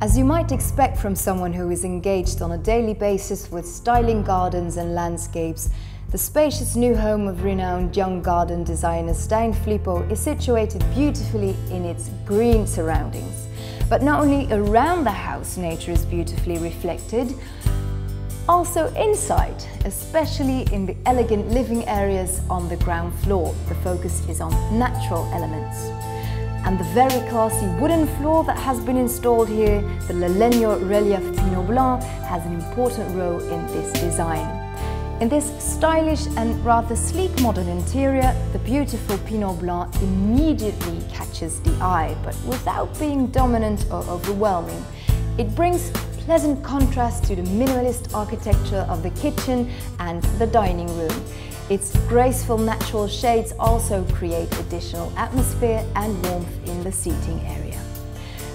As you might expect from someone who is engaged on a daily basis with styling gardens and landscapes, the spacious new home of renowned young garden designer Stijn Filippo is situated beautifully in its green surroundings. But not only around the house nature is beautifully reflected, also inside, especially in the elegant living areas on the ground floor, the focus is on natural elements and the very classy wooden floor that has been installed here, the Lalegno Relief Pinot Blanc, has an important role in this design. In this stylish and rather sleek modern interior, the beautiful Pinot Blanc immediately catches the eye, but without being dominant or overwhelming. It brings pleasant contrast to the minimalist architecture of the kitchen and the dining room. Its graceful natural shades also create additional atmosphere and warmth in the seating area.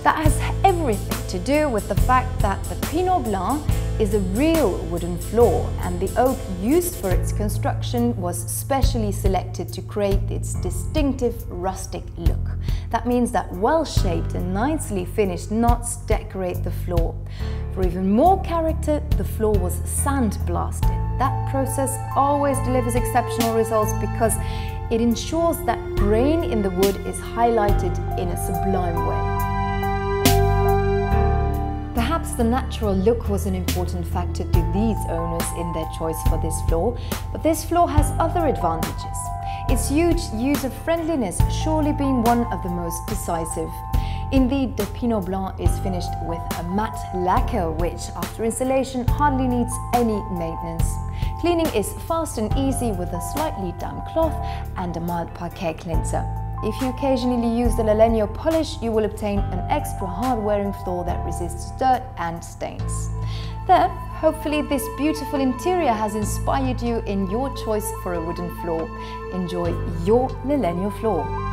That has everything to do with the fact that the Pinot Blanc is a real wooden floor and the oak used for its construction was specially selected to create its distinctive rustic look. That means that well-shaped and nicely finished knots decorate the floor. For even more character, the floor was sandblasted that process always delivers exceptional results because it ensures that grain in the wood is highlighted in a sublime way. The natural look was an important factor to these owners in their choice for this floor, but this floor has other advantages. Its huge user-friendliness surely being one of the most decisive. Indeed, the Pinot Blanc is finished with a matte lacquer which, after installation, hardly needs any maintenance. Cleaning is fast and easy with a slightly damp cloth and a mild parquet cleanser. If you occasionally use the Lalegno polish, you will obtain an extra hard-wearing floor that resists dirt and stains. There, hopefully this beautiful interior has inspired you in your choice for a wooden floor. Enjoy your Lalegno floor.